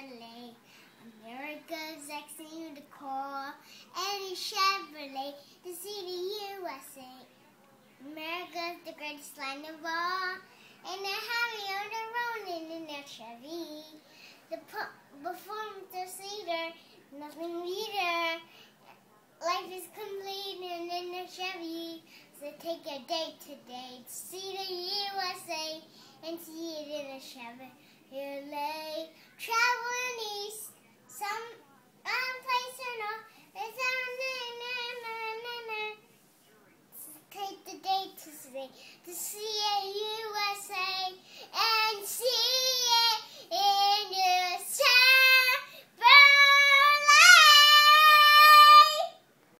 Chevrolet. America's ex unicorn, Eddie Chevrolet, the city USA. America's the greatest land of all, and they're happy on their own in their Chevy. The performance of leader, nothing leader. Life is complete and in the Chevy. So take a day today to see the USA and see it in a Chevrolet. The day to see to see